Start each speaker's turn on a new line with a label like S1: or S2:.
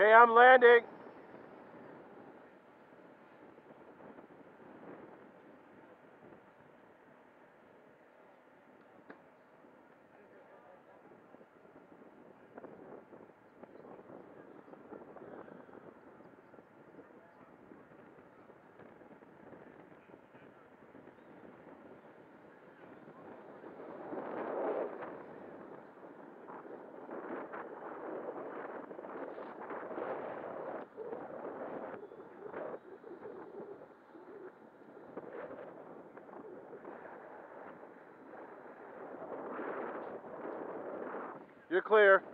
S1: Okay, I'm landing. You're clear.